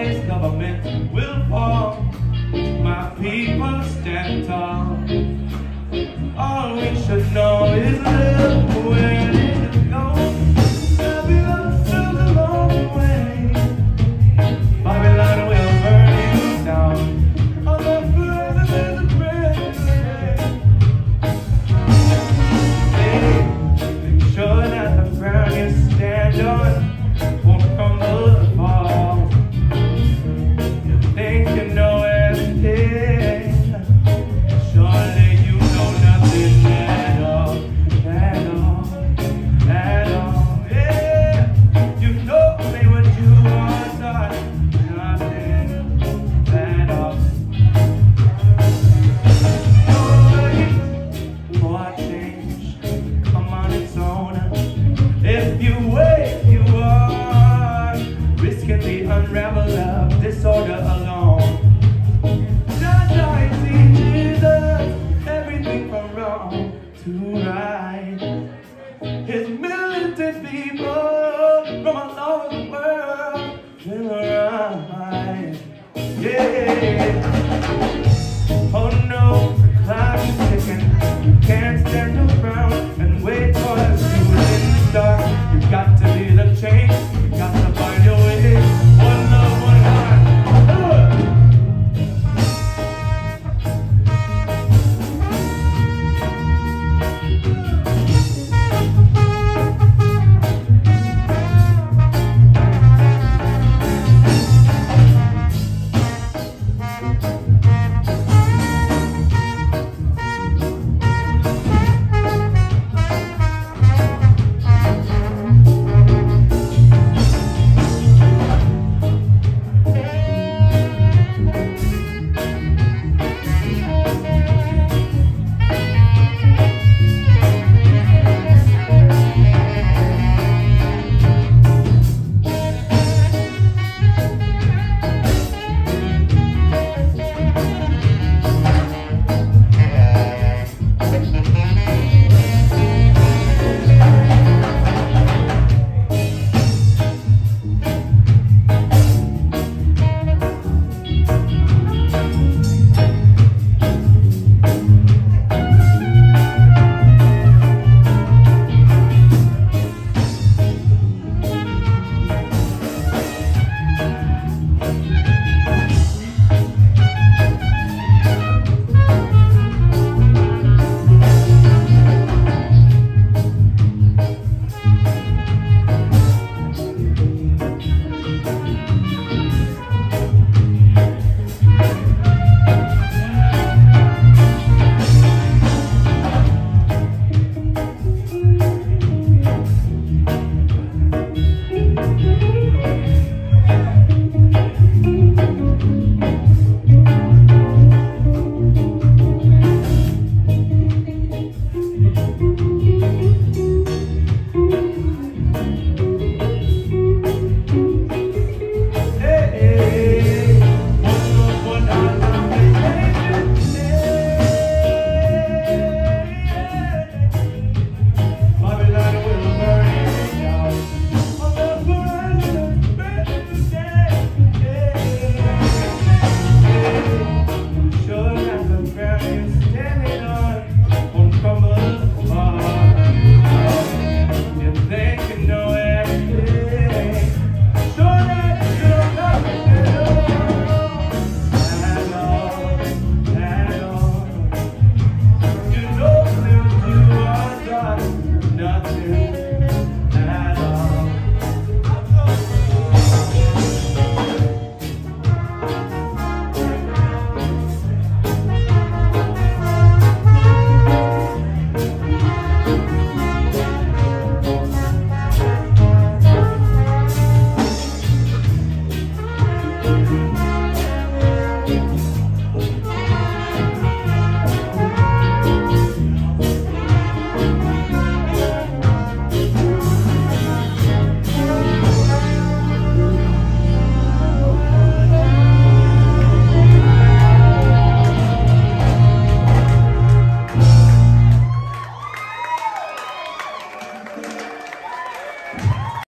wise government will fall. My people stand tall. All we should know is